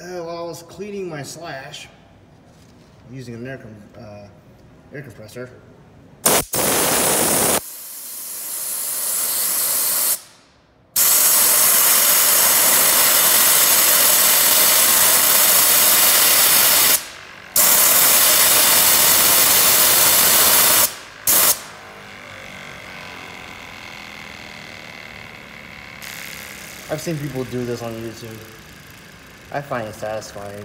Uh, while I was cleaning my slash, using an air, com uh, air compressor. I've seen people do this on YouTube. I find it satisfying.